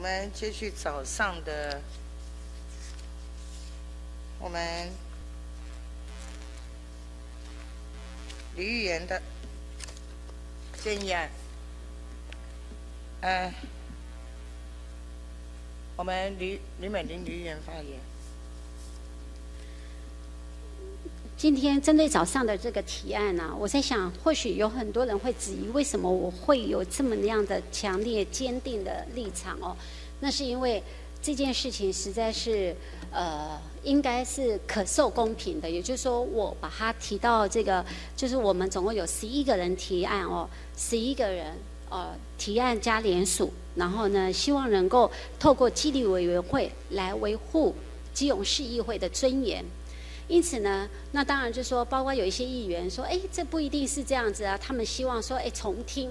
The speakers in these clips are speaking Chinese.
我们接续早上的，我们李玉言的建议案。嗯，我们李李美玲李玉言发言。今天针对早上的这个提案呢，我在想，或许有很多人会质疑，为什么我会有这么样的强烈、坚定的立场哦？那是因为这件事情实在是，呃，应该是可受公平的。也就是说，我把它提到这个，就是我们总共有十一个人提案哦，十一个人呃提案加联署，然后呢，希望能够透过纪律委员会来维护基隆市议会的尊严。因此呢，那当然就说，包括有一些议员说，哎，这不一定是这样子啊。他们希望说，哎，重听，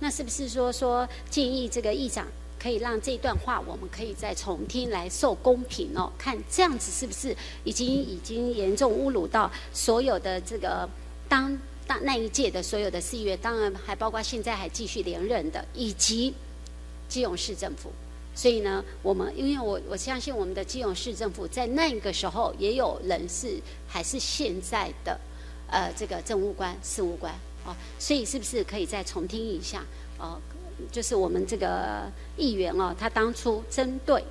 那是不是说说建议这个议长可以让这段话我们可以再重听来受公平哦？看这样子是不是已经已经严重侮辱到所有的这个当当那一届的所有的市议员，当然还包括现在还继续连任的，以及基隆市政府。所以呢，我们因为我我相信我们的基隆市政府在那个时候也有人是还是现在的呃这个政务官事务官哦，所以是不是可以再重听一下哦？就是我们这个议员哦，他当初针对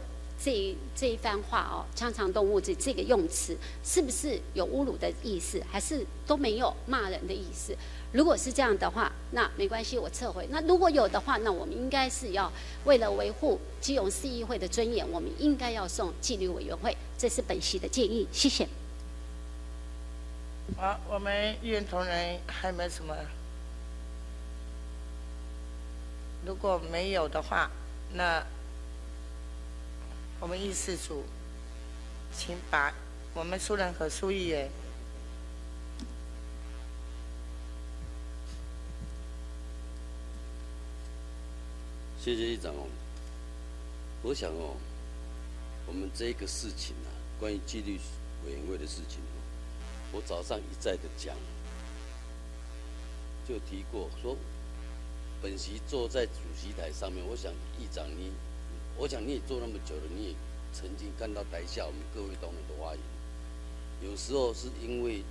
这这一番话哦，枪肠动物这这个用词，是不是有侮辱的意思，还是都没有骂人的意思？如果是这样的话，那没关系，我撤回。那如果有的话，那我们应该是要为了维护基隆市议会的尊严，我们应该要送纪律委员会。这是本席的建议，谢谢。好，我们议员同仁还没有什么？如果没有的话，那我们议事组请把我们苏仁和苏议员。谢谢议长哦。我想哦，我们这个事情啊，关于纪律委员会的事情哦，我早上一再的讲，就提过说，本席坐在主席台上面，我想议长你，我想你也坐那么久了，你也曾经看到台下我们各位同仁的发言，有时候是因为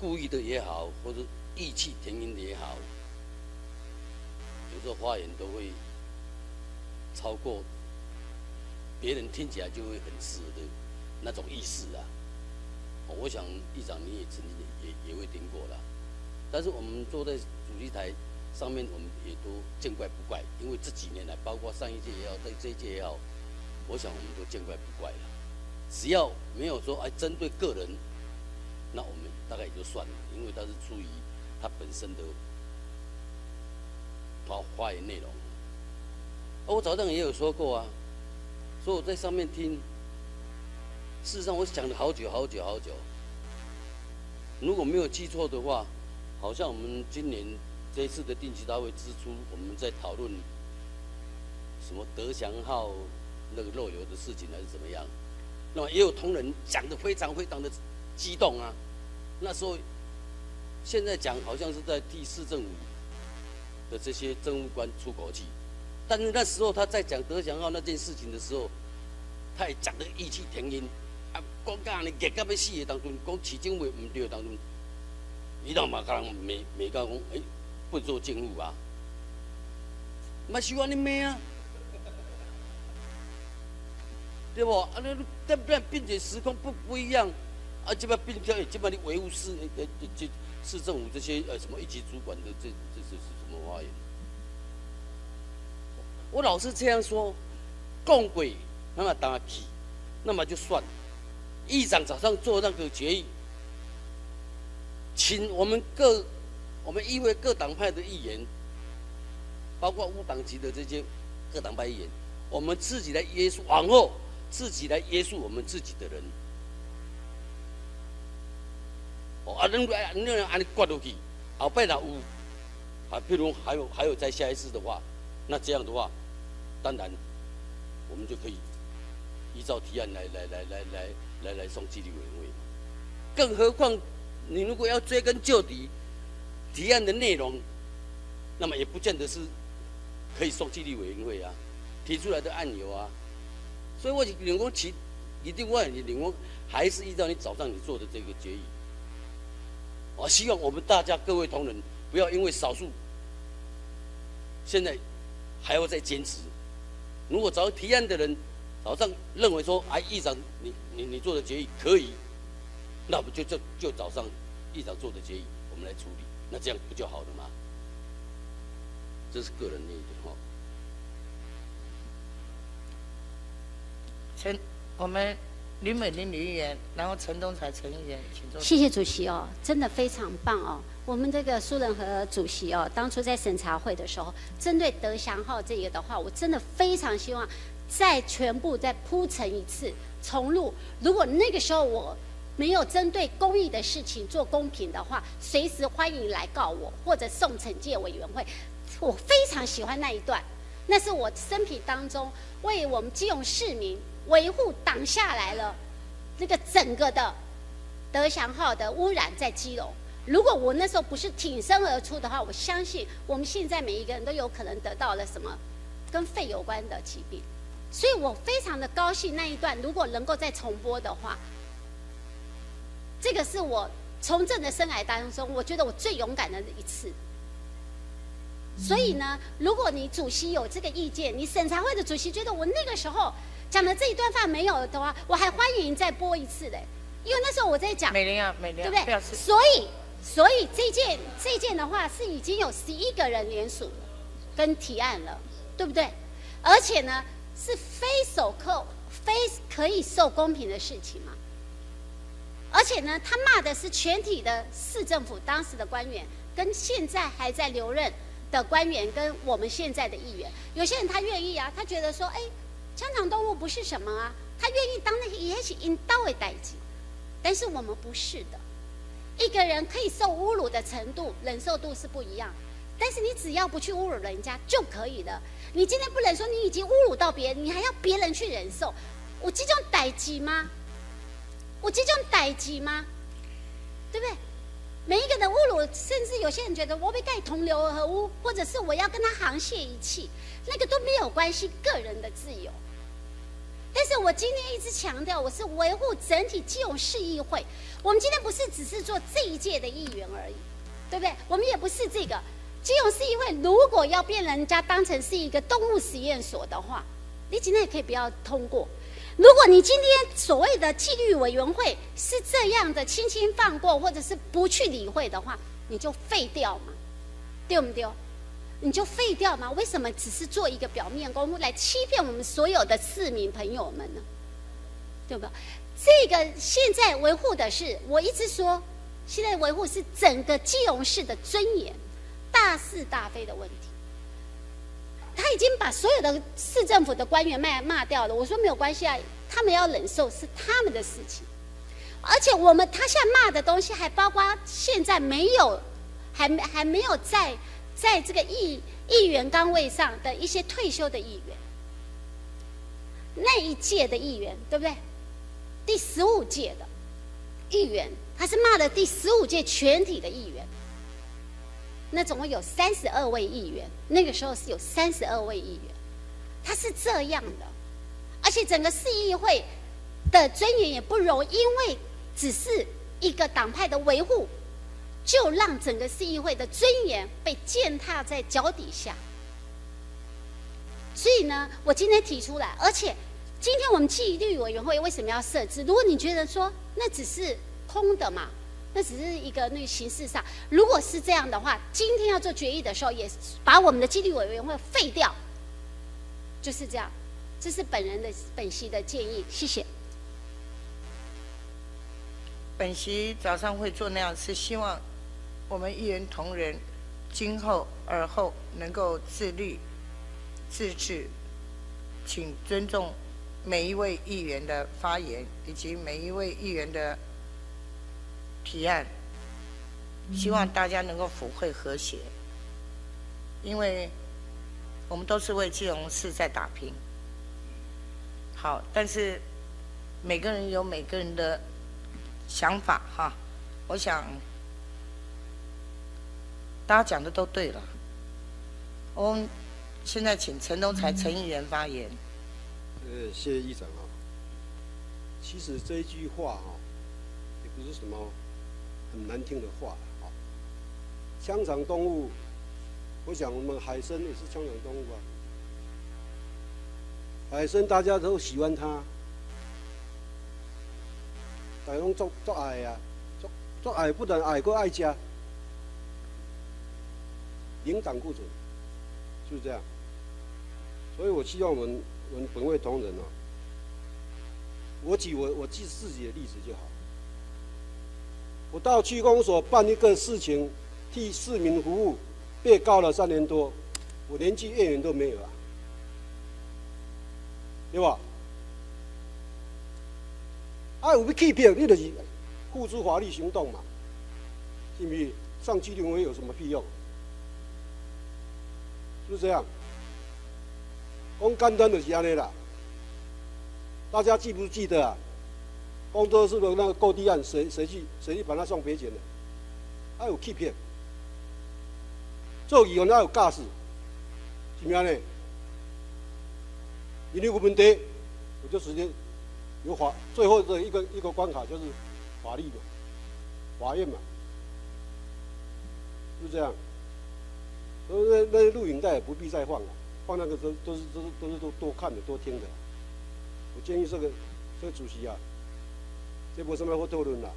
故意的也好，或者意气填膺的也好。有时候发言都会超过别人听起来就会很刺的那种意思啊。我想议长你也曾经也也会听过了，但是我们坐在主席台上面，我们也都见怪不怪，因为这几年来，包括上一届也好，在这一届也好，我想我们都见怪不怪了。只要没有说哎针对个人，那我们大概也就算了，因为他是出于他本身的。发发言内容，我早上也有说过啊，说我在上面听，事实上我讲了好久好久好久，如果没有记错的话，好像我们今年这一次的定期大会支出，我们在讨论什么德祥号那个漏油的事情还是怎么样，那么也有同仁讲的非常非常的激动啊，那时候现在讲好像是在第四政府。的这些政务官出口气，但是那时候他在讲德祥号那件事情的时候，他也讲得义气填膺，啊，讲讲你夹到要死的当中，讲市政委唔对的当中，伊老嘛讲没没讲讲，哎，不做政务啊，嘛喜欢你咩啊？对不？啊，那但不然并且时空不不一样，啊，这边并且这边你维护市呃这市政府这些呃什么一级主管的这这这是什么。发言，我老是这样说，共轨那么打起，那么就算了。议长早上做那个决议，请我们各我们议会各党派的议员，包括无党籍的这些各党派议员，我们自己来约束，往后自己来约束我们自己的人。哦，啊，恁啊，恁安尼挂落去，后摆若有。啊，譬如还有还有再下一次的话，那这样的话，当然我们就可以依照提案来来来来来来来送纪律委员会。更何况你如果要追根究底，提案的内容，那么也不见得是可以送纪律委员会啊。提出来的案由啊。所以我领工其一定外，你领工还是依照你早上你做的这个决议。我希望我们大家各位同仁不要因为少数，现在还要再坚持。如果找提案的人早上认为说，哎，议长你你你做的决议可以，那我们就就就早上议长做的决议我们来处理，那这样不就好了吗？这是个人的意见哈。先，我们吕美玲吕议员，然后陈东才陈议员，请坐。谢谢主席哦，真的非常棒哦。我们这个苏仁和主席哦，当初在审查会的时候，针对德祥号这个的话，我真的非常希望再全部再铺陈一次重录。如果那个时候我没有针对公益的事情做公平的话，随时欢迎来告我或者送惩戒委员会。我非常喜欢那一段，那是我生平当中为我们基隆市民维护挡下来了那个整个的德祥号的污染在基隆。如果我那时候不是挺身而出的话，我相信我们现在每一个人都有可能得到了什么跟肺有关的疾病。所以我非常的高兴那一段如果能够再重播的话，这个是我从政的生涯当中，我觉得我最勇敢的一次。所以呢，如果你主席有这个意见，你审查会的主席觉得我那个时候讲的这一段话没有的话，我还欢迎再播一次的，因为那时候我在讲，美玲啊，美玲，对不对？所以，所以这件这件的话是已经有十一个人联署跟提案了，对不对？而且呢，是非手扣非可以受公平的事情嘛。而且呢，他骂的是全体的市政府当时的官员，跟现在还在留任。的官员跟我们现在的议员，有些人他愿意啊，他觉得说，哎，枪场动物不是什么啊，他愿意当那些也许引刀为代际，但是我们不是的，一个人可以受侮辱的程度、忍受度是不一样，但是你只要不去侮辱人家就可以了。你今天不能说你已经侮辱到别人，你还要别人去忍受，我这种代际吗？我这种代际吗？对不对？每一个人侮辱，甚至有些人觉得我被盖同流合污，或者是我要跟他沆瀣一气，那个都没有关系，个人的自由。但是我今天一直强调，我是维护整体基隆市议会。我们今天不是只是做这一届的议员而已，对不对？我们也不是这个基隆市议会。如果要被人家当成是一个动物实验所的话，你今天也可以不要通过。如果你今天所谓的纪律委员会是这样的轻轻放过，或者是不去理会的话，你就废掉嘛，丢不丢？你就废掉嘛？为什么只是做一个表面功夫来欺骗我们所有的市民朋友们呢？对不对？这个现在维护的是，我一直说，现在维护是整个基隆市的尊严，大是大非的问题。他已经把所有的市政府的官员骂骂掉了。我说没有关系啊，他们要忍受是他们的事情。而且我们他现在骂的东西还包括现在没有，还没还没有在在这个议议员岗位上的一些退休的议员，那一届的议员对不对？第十五届的议员，他是骂的第十五届全体的议员。那总共有三十二位议员，那个时候是有三十二位议员，他是这样的，而且整个市议会的尊严也不容，因为只是一个党派的维护，就让整个市议会的尊严被践踏在脚底下。所以呢，我今天提出来，而且今天我们纪律委员会为什么要设置？如果你觉得说那只是空的嘛？那只是一个那个形式上，如果是这样的话，今天要做决议的时候，也把我们的纪律委员会废掉，就是这样。这是本人的本席的建议，谢谢。本席早上会做那样，是希望我们议员同仁今后而后能够自律、自治，请尊重每一位议员的发言以及每一位议员的。提案，希望大家能够府会和谐，因为我们都是为基隆市在打拼。好，但是每个人有每个人的想法哈，我想大家讲的都对了。我们现在请陈东才陈议员发言。呃，谢谢议长啊。其实这一句话哈，也不是什么很难听的话啊。香肠动物，我想我们海参也是香肠动物啊。海参大家都喜欢它，大家拢做做爱啊，做做爱不但爱，搁爱家，零胆固醇，是不是这样？所以我希望我们我们本位同仁啊，我举我我举自己的例子就好。我到区公所办一个事情，替市民服务，被告了三年多，我连句怨言都没有啊，对吧？啊，有要欺骗，你就是付出法律行动嘛，是不是？上纪律委有什么屁用？是不是这样？讲简单就是安尼啦。大家记不记得啊？工作室的那个购地案，谁谁去谁去把他送赔钱的？还有欺骗，做议员还有架势，是咪呢？你有问题，我就直接有法，最后的一个一个关卡就是法律嘛，法院嘛，就这样。所以那那些录影带也不必再放了，放那个都都是都是都是都多看的多听的。我建议这个这个主席啊，这没什么好讨论了。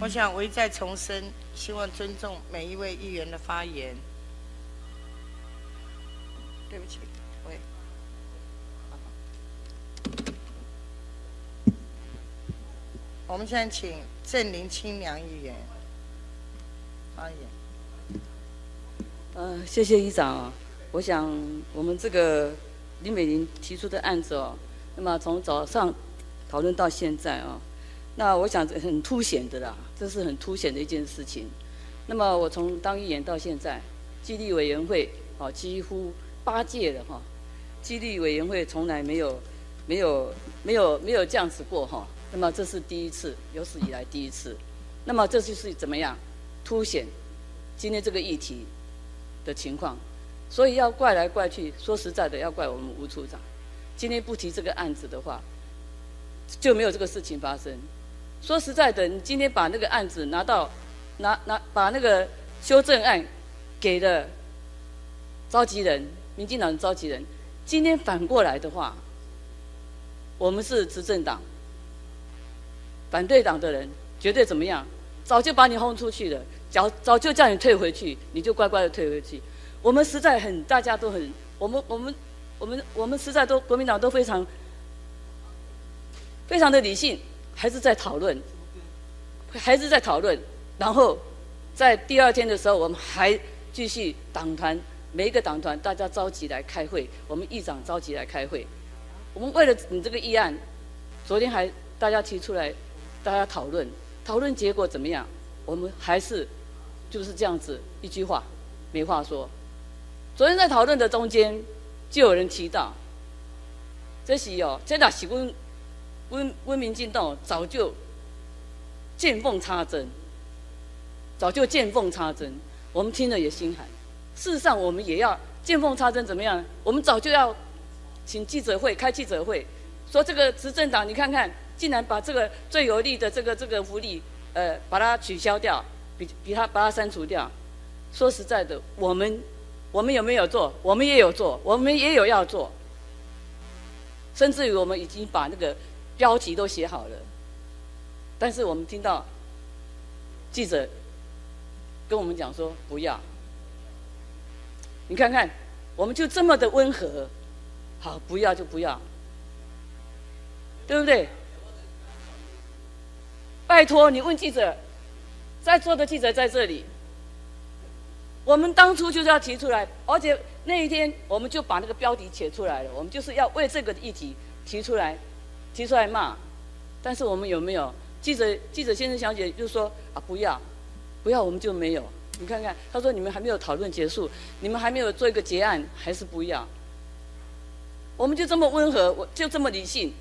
我想我一再重申，希望尊重每一位议员的发言。对不起，喂。我们现在请郑林清良议员发言。呃，谢谢议长啊。我想我们这个李美玲提出的案子哦，那么从早上讨论到现在啊，那我想很凸显的啦，这是很凸显的一件事情。那么我从当议员到现在，纪律委员会哦，几乎八届了哈，纪律委员会从来没有没有没有没有这样子过哈。那么这是第一次，有史以来第一次。那么这就是怎么样凸显今天这个议题的情况？所以要怪来怪去，说实在的，要怪我们吴处长。今天不提这个案子的话，就没有这个事情发生。说实在的，你今天把那个案子拿到拿拿把那个修正案给了召集人，民进党的召集人，今天反过来的话，我们是执政党，反对党的人绝对怎么样？早就把你轰出去了，早早就叫你退回去，你就乖乖的退回去。我们实在很，大家都很，我们我们我们我们实在都国民党都非常非常的理性，还是在讨论，还是在讨论，然后在第二天的时候，我们还继续党团每一个党团大家召集来开会，我们议长召集来开会，我们为了你这个议案，昨天还大家提出来，大家讨论，讨论结果怎么样？我们还是就是这样子一句话，没话说。昨天在讨论的中间，就有人提到，这是哦，这哪是温温温民进党早就见缝插针，早就见缝插针，我们听了也心寒。事实上，我们也要见缝插针，怎么样？我们早就要请记者会，开记者会，说这个执政党，你看看，竟然把这个最有利的这个这个福利，呃，把它取消掉，比比它把它删除掉。说实在的，我们。我们有没有做？我们也有做，我们也有要做，甚至于我们已经把那个标题都写好了。但是我们听到记者跟我们讲说不要，你看看，我们就这么的温和，好，不要就不要，对不对？拜托你问记者，在座的记者在这里。我们当初就是要提出来，而且那一天我们就把那个标题写出来了。我们就是要为这个议题提出来，提出来骂。但是我们有没有记者记者先生小姐就说啊不要，不要我们就没有。你看看，他说你们还没有讨论结束，你们还没有做一个结案，还是不要。我们就这么温和，我就这么理性。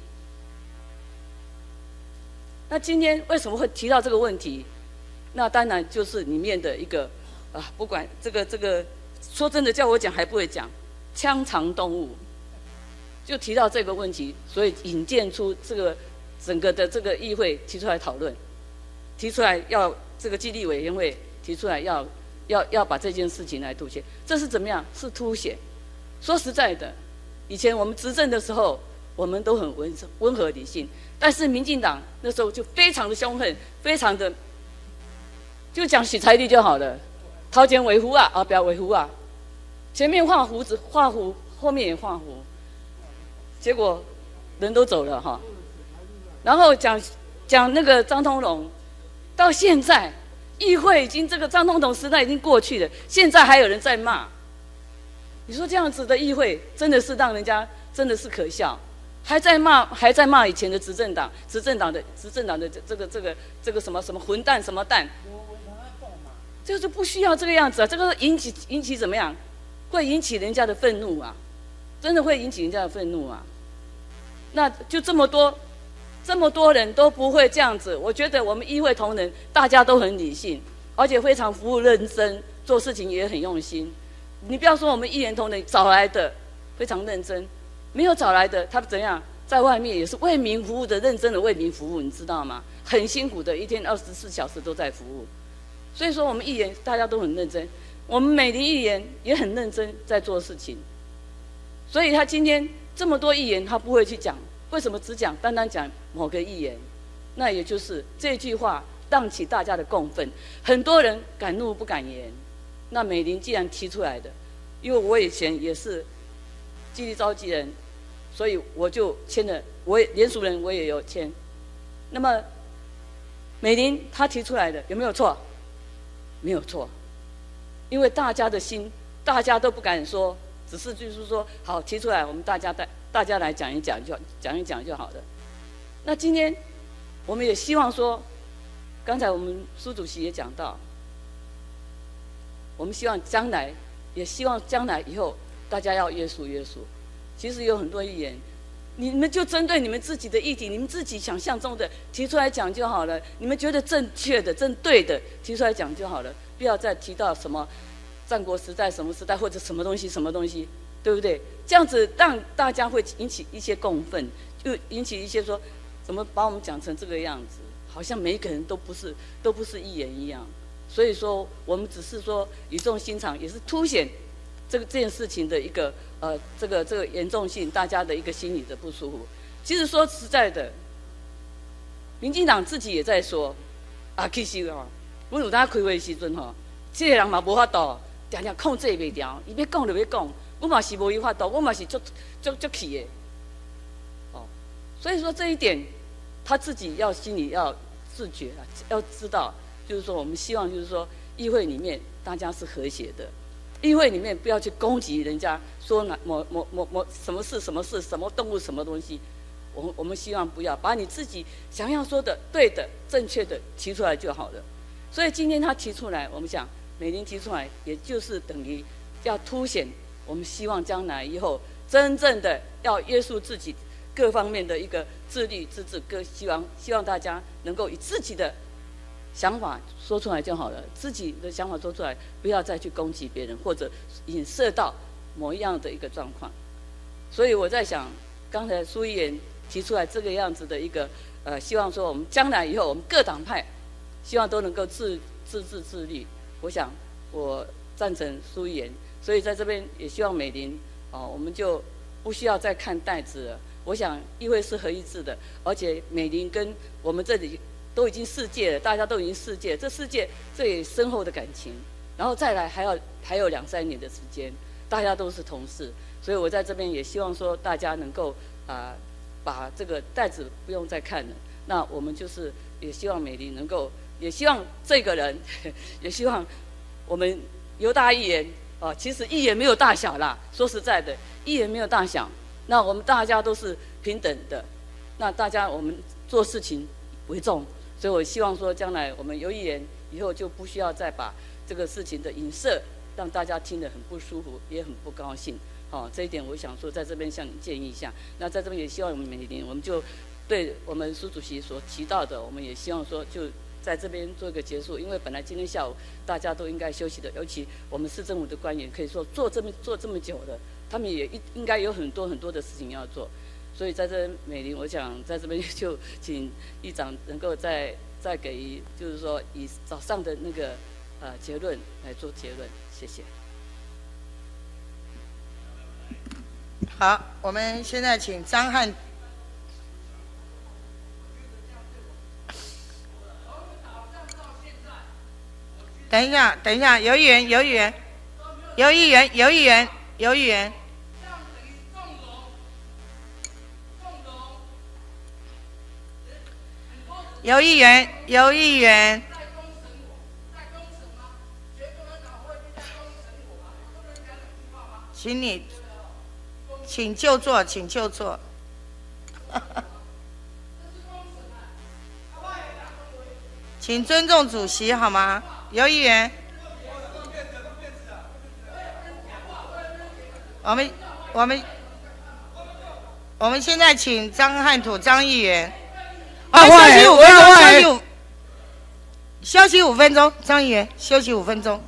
那今天为什么会提到这个问题？那当然就是里面的一个。啊，不管这个这个说真的，叫我讲还不会讲，腔肠动物，就提到这个问题，所以引荐出这个整个的这个议会提出来讨论，提出来要这个纪律委员会提出来要要要把这件事情来凸显，这是怎么样？是凸显。说实在的，以前我们执政的时候，我们都很温温和理性，但是民进党那时候就非常的凶狠，非常的就讲许财力就好了，掏钱维护啊啊，不要维护啊。前面画胡子画胡，后面也画胡，结果人都走了哈。然后讲讲那个张通龙，到现在议会已经这个张通龙时代已经过去了，现在还有人在骂。你说这样子的议会真的是让人家真的是可笑，还在骂还在骂以前的执政党，执政党的执政党的这这个这个这个什么什么混蛋什么蛋，这个就不需要这个样子啊，这个引起引起怎么样？会引起人家的愤怒啊，真的会引起人家的愤怒啊。那就这么多，这么多人都不会这样子。我觉得我们议会同仁大家都很理性，而且非常服务认真，做事情也很用心。你不要说我们议员同仁找来的非常认真，没有找来的他怎样，在外面也是为民服务的，认真的为民服务，你知道吗？很辛苦的，一天二十四小时都在服务。所以说我们议员大家都很认真。我们美林议员也很认真在做事情，所以他今天这么多议员，他不会去讲为什么只讲单单讲某个议员，那也就是这句话荡起大家的共愤，很多人敢怒不敢言。那美玲既然提出来的，因为我以前也是纪律召集人，所以我就签了，我也联署人我也有签。那么美玲她提出来的有没有错？没有错。因为大家的心，大家都不敢说，只是就是说，好提出来，我们大家带大家来讲一讲就讲一讲就好了。那今天我们也希望说，刚才我们苏主席也讲到，我们希望将来，也希望将来以后大家要约束约束。其实有很多议员，你们就针对你们自己的议题，你们自己想象中的提出来讲就好了。你们觉得正确的、正对的提出来讲就好了。不要再提到什么战国时代、什么时代或者什么东西、什么东西，对不对？这样子让大家会引起一些共愤，就引起一些说，怎么把我们讲成这个样子？好像每一个人都不是都不是一言一样。所以说，我们只是说语重心长，也是凸显这个这件事情的一个呃这个这个严重性，大家的一个心理的不舒服。其实说实在的，民进党自己也在说啊，其实啊。我有当开会时阵吼，这个人嘛无法度，常常控制袂掉，伊要讲就要讲，我嘛是无伊法度，我嘛是足足足气的，哦，所以说这一点，他自己要心里要自觉啊，要知道，就是说我们希望就是说议会里面大家是和谐的，议会里面不要去攻击人家，说哪某某某某什么事什么事什么动物什么东西，我我们希望不要把你自己想要说的对的正确的提出来就好了。所以今天他提出来，我们想美玲提出来，也就是等于要凸显我们希望将来以后真正的要约束自己各方面的一个自律自治，各希望希望大家能够以自己的想法说出来就好了，自己的想法说出来，不要再去攻击别人或者引射到某一样的一个状况。所以我在想，刚才苏议员提出来这个样子的一个呃，希望说我们将来以后我们各党派。希望都能够自自治自律，我想我赞成苏言，所以在这边也希望美玲哦，我们就不需要再看袋子了。我想议会是合一致的，而且美玲跟我们这里都已经世界了，大家都已经世界，这世界最深厚的感情，然后再来还要还有两三年的时间，大家都是同事，所以我在这边也希望说大家能够啊把这个袋子不用再看了，那我们就是也希望美玲能够。也希望这个人，也希望我们犹大一言啊，其实一言没有大小啦。说实在的，一言没有大小，那我们大家都是平等的。那大家我们做事情为重，所以我希望说，将来我们犹议员以后就不需要再把这个事情的影射，让大家听得很不舒服，也很不高兴。好，这一点我想说，在这边向你建议一下。那在这边也希望我们每年，我们就对我们苏主席所提到的，我们也希望说就。在这边做一个结束，因为本来今天下午大家都应该休息的，尤其我们市政府的官员可以说做这么做这么久的，他们也应应该有很多很多的事情要做，所以在这美玲，我想在这边就请议长能够再再给予，就是说以早上的那个呃结论来做结论，谢谢。好，我们现在请张汉。等一下，等一下，游议员，游议员，游议员，游议员，游议员。游议员，游议员。请你。请就坐，请就坐。请尊重主席好吗？游议员。我们我们我们现在请张汉土张议员。啊，休息五分钟，休息五休息五分钟，张议员休息五分钟。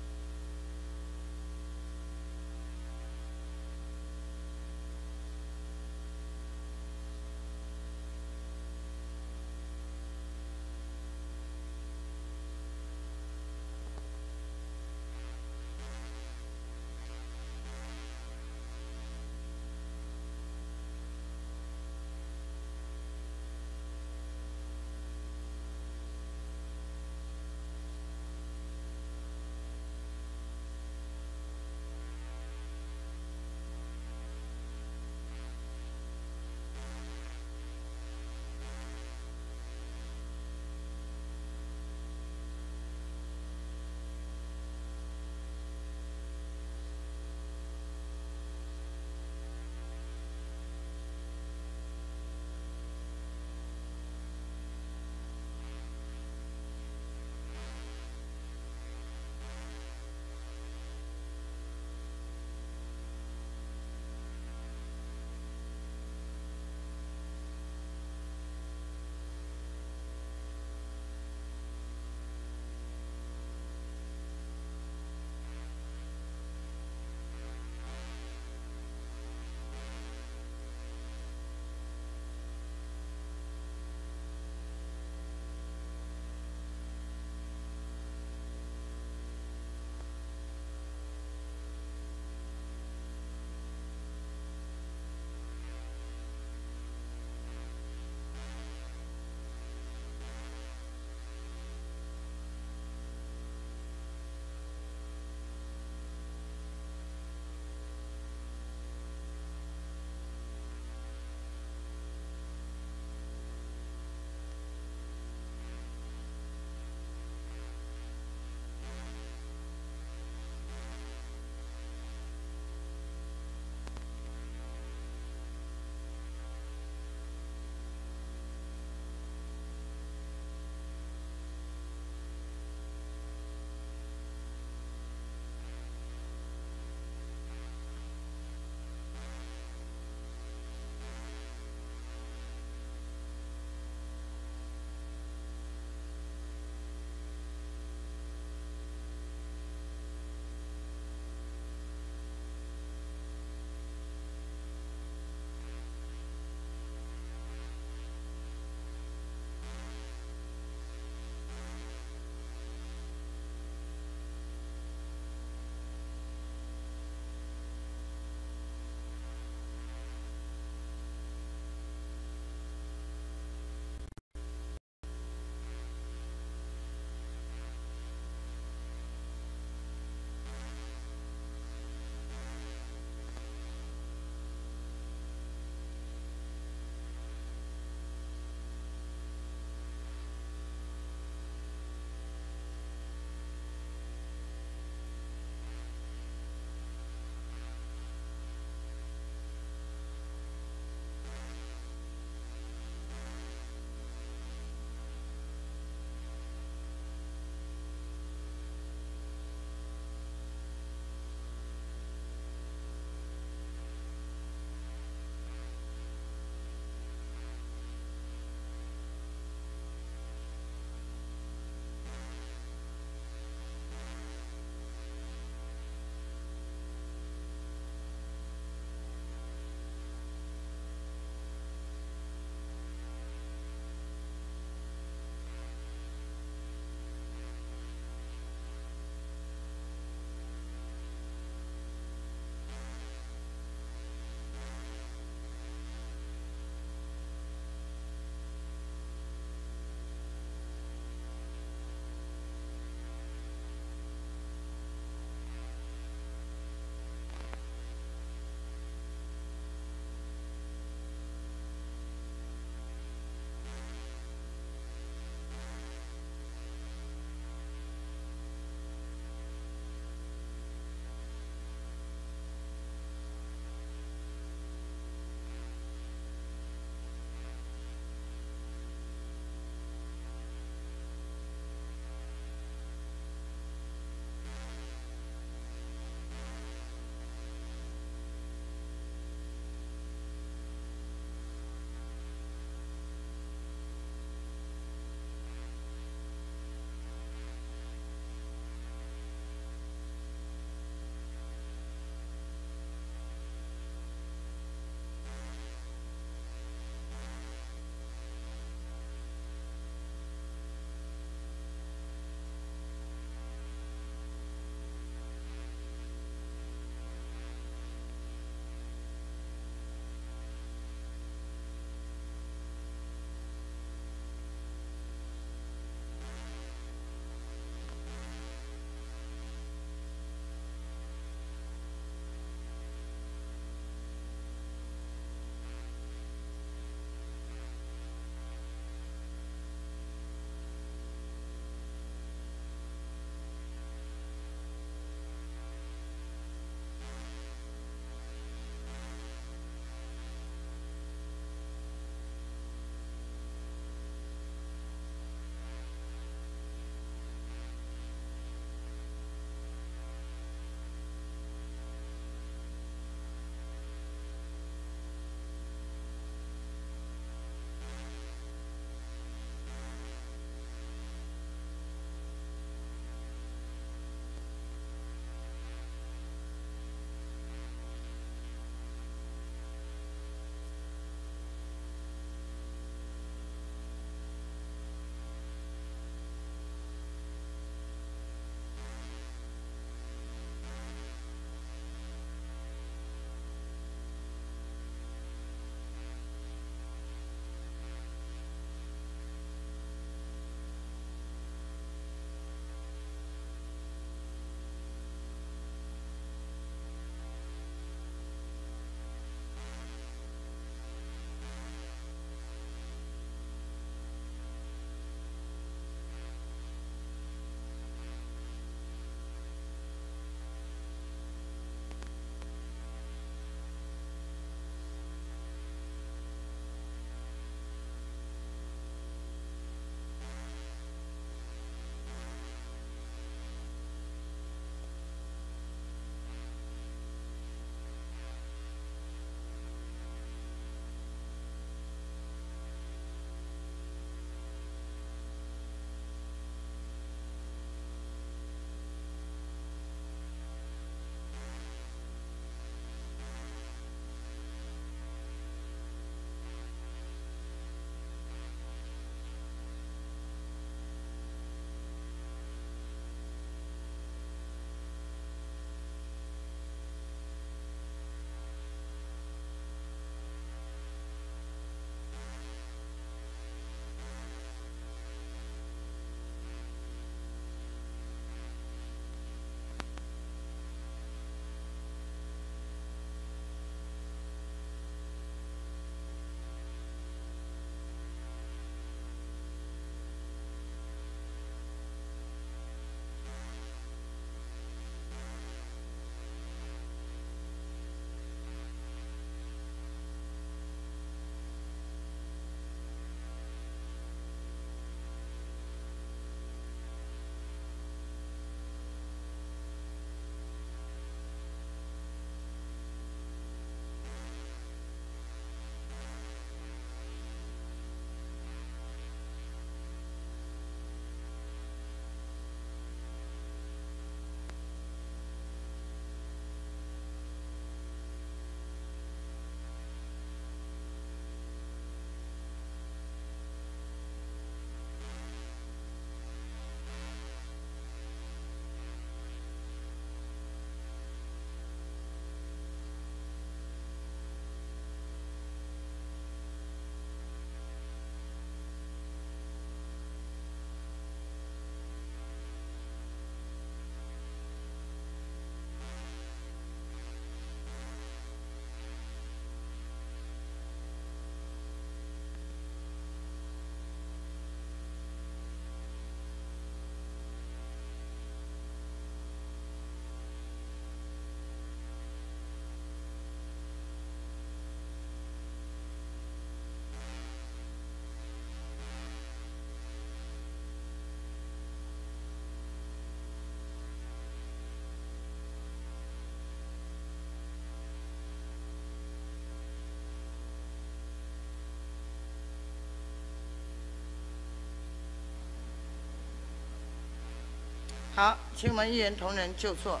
好，请我们议员同仁就座。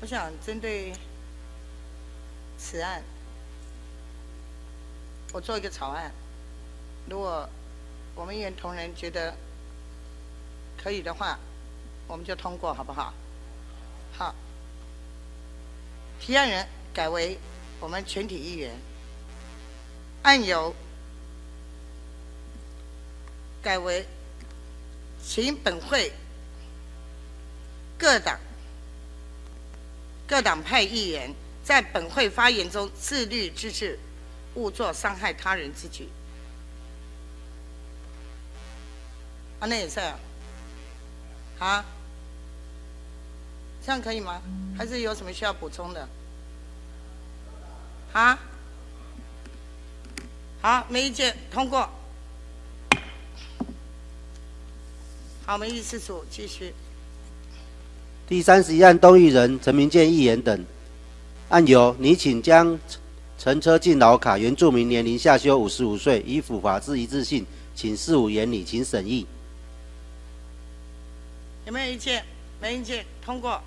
我想针对此案，我做一个草案。如果我们议员同仁觉得可以的话，我们就通过，好不好？好。提案人改为我们全体议员，案由改为请本会各党各党派议员在本会发言中自律自治，勿作伤害他人之举。啊，那也是啊。啊？这样可以吗？还是有什么需要补充的？啊？好，没意见，通过。好，我们议事组继续。第三十一案动议人陈明建议员等，案由拟请将乘车进老卡原住民年龄下修五十五岁，以符法治一致性，请四五严理，请审议。有没有意见？没意见，通过。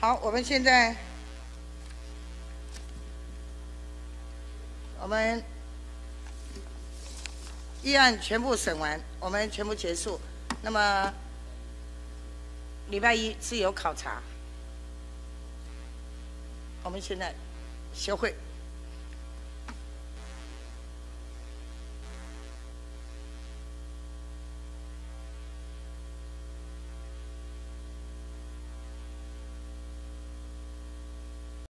好，我们现在，我们议案全部审完，我们全部结束。那么礼拜一自由考察，我们现在休会。